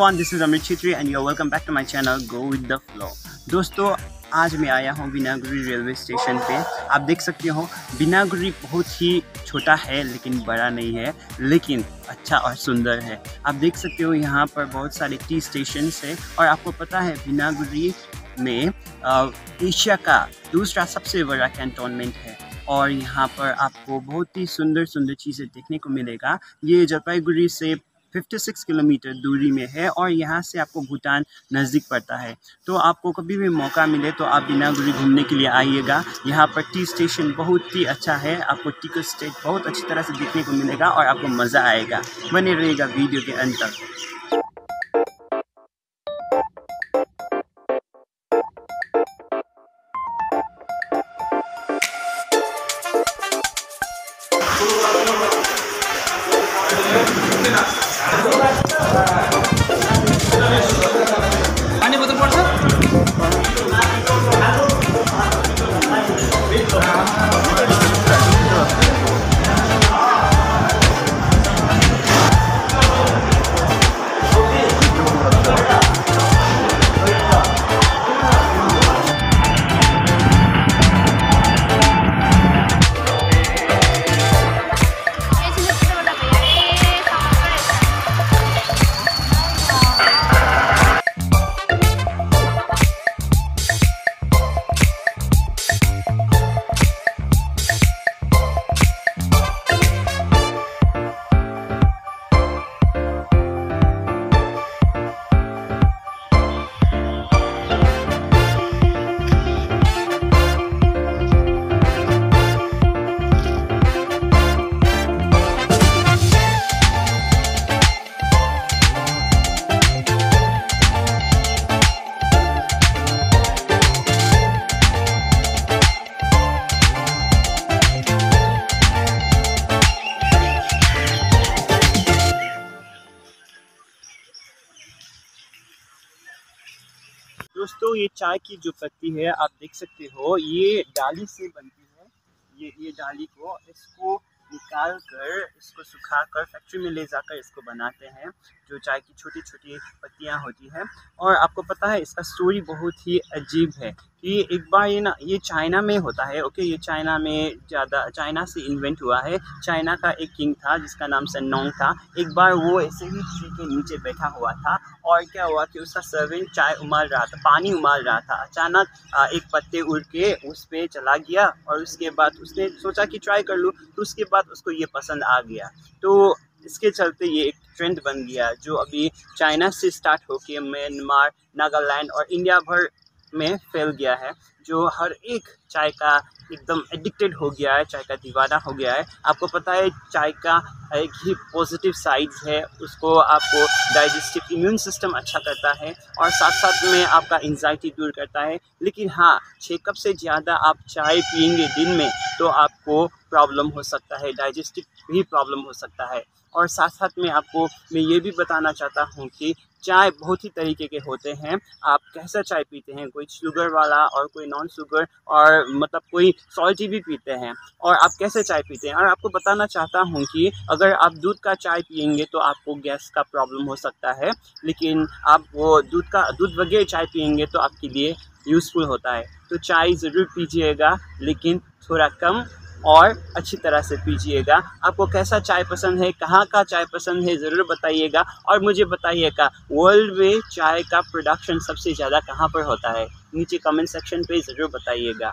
everyone, this is Amit Chitri and you're welcome back to my channel Go with the Flow. दोस्तों आज मैं आया हूँ Binaguri railway station पे। आप देख सकते हो बिनागुरी बहुत ही छोटा है लेकिन बड़ा नहीं है लेकिन अच्छा और सुंदर है। आप देख सकते हो यहाँ पर बहुत सारे टी स्टेशन है और आपको पता है बिनागुरी में एशिया का दूसरा सबसे बड़ा कैंटोनमेंट है और यहाँ पर आपको बहुत ही सुंदर सुंदर चीज़ें देखने को मिलेगा। ये जलपाईगुड़ी से 56 किलोमीटर दूरी में है और यहाँ से आपको भूटान नज़दीक पड़ता है। तो आपको कभी भी मौका मिले तो आप बिनागुरी घूमने के लिए आइएगा। यहाँ पर टी स्टेशन बहुत ही अच्छा है। आपको टिकट स्टेट बहुत अच्छी तरह से देखने को मिलेगा और आपको मज़ा आएगा। बने रहेगा वीडियो के अंत तक। दोस्तों, ये चाय की जो पत्ती है, आप देख सकते हो, ये डाली से बनती है। ये ये डाली को इसको निकाल कर इसको सुखा कर फैक्ट्री में ले जाकर इसको बनाते हैं, जो चाय की छोटी छोटी पत्तियाँ होती हैं। और आपको पता है, इसका स्टोरी बहुत ही अजीब है कि एक बार ये ना, ये चाइना में होता है ओके ये चाइना में ज़्यादा, चाइना से इन्वेंट हुआ है। चाइना का एक किंग था, जिसका नाम सन्नोंग था। एक बार वो ऐसे ही ट्री के नीचे बैठा हुआ था और क्या हुआ कि उसका सर्वेंट चाय उमाल रहा था, पानी उमाल रहा था। अचानक एक पत्ते उड़ के उस पर चला गया और उसके बाद उसने सोचा कि ट्राई कर लूँ तो उसके बाद उसको ये पसंद आ गया। तो इसके चलते ये एक ट्रेंड बन गया, जो अभी चाइना से स्टार्ट होके म्यांमार नागालैंड और इंडिया भर में फैल गया है, जो हर एक चाय का एकदम एडिक्टेड हो गया है, चाय का दीवाना हो गया है। आपको पता है, चाय का एक ही पॉजिटिव साइड्स है, उसको आपको डाइजेस्टिव इम्यून सिस्टम अच्छा करता है और साथ साथ में आपका एंजाइटी दूर करता है। लेकिन हाँ छः कप से ज़्यादा आप चाय पियेंगे दिन में तो आपको प्रॉब्लम हो सकता है डाइजेस्टिव भी प्रॉब्लम हो सकता है। और साथ साथ में आपको, मैं ये भी बताना चाहता हूँ कि चाय बहुत ही तरीके के होते हैं। आप कैसा चाय पीते हैं? कोई शुगर वाला और कोई नॉन शुगर और मतलब कोई सॉल्टी भी पीते हैं। और आप कैसे चाय पीते हैं? और आपको बताना चाहता हूँ कि अगर आप दूध का चाय पियेंगे तो आपको गैस का प्रॉब्लम हो सकता है। लेकिन आप वो दूध का, दूध वगैरह चाय पियेंगे तो आपके लिए यूज़फुल होता है। तो चाय ज़रूर पीजिएगा, लेकिन थोड़ा कम और अच्छी तरह से पीजिएगा। आपको कैसा चाय पसंद है, कहाँ का चाय पसंद है, ज़रूर बताइएगा। और मुझे बताइएगा वर्ल्ड में चाय का प्रोडक्शन सबसे ज़्यादा कहाँ पर होता है? नीचे कमेंट सेक्शन पे ज़रूर बताइएगा।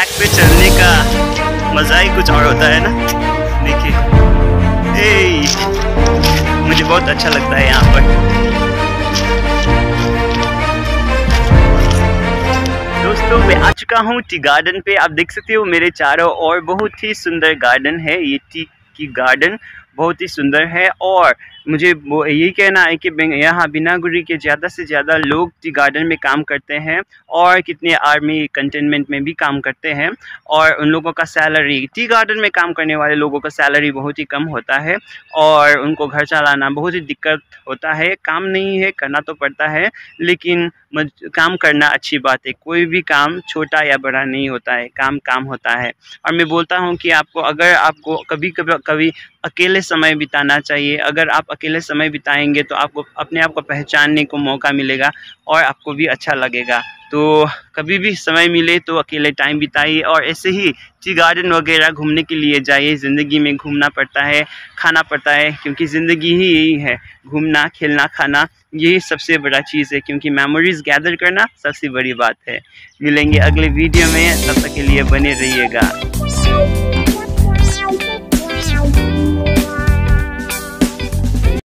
ट्रैक पे चलने का मज़ा ही कुछ और होता है ना? देखिए। मुझे बहुत अच्छा लगता है यहाँ पर। दोस्तों, मैं आ चुका हूँ टी गार्डन पे। आप देख सकते हो मेरे चारों ओर बहुत ही सुंदर गार्डन है। ये टी की गार्डन बहुत ही सुंदर है और मुझे वो यही कहना है कि यहाँ बिना बिनागुरी के ज़्यादा से ज़्यादा लोग टी गार्डन में काम करते हैं और कितने आर्मी कंटेनमेंट में भी काम करते हैं और उन लोगों का सैलरी टी गार्डन में काम करने वाले लोगों का सैलरी बहुत ही कम होता है और उनको घर चलाना बहुत ही दिक्कत होता है। काम नहीं है, करना तो पड़ता है, लेकिन काम करना अच्छी बात है। कोई भी काम छोटा या बड़ा नहीं होता है, काम काम होता है। और मैं बोलता हूँ कि आपको, अगर आपको कभी कभी कभी अकेले समय बिताना चाहिए, अगर अकेले समय बिताएँगे तो आपको, अपने आप को पहचानने को मौका मिलेगा और आपको भी अच्छा लगेगा। तो कभी भी समय मिले तो अकेले टाइम बिताइए और ऐसे ही टी गार्डन वगैरह घूमने के लिए जाइए। ज़िंदगी में घूमना पड़ता है, खाना पड़ता है, क्योंकि ज़िंदगी ही यही है। घूमना, खेलना, खाना, यही सबसे बड़ा चीज़ है, क्योंकि मेमोरीज़ गैदर करना सबसे बड़ी बात है। मिलेंगे अगले वीडियो में, तब तक के लिए बने रहिएगा।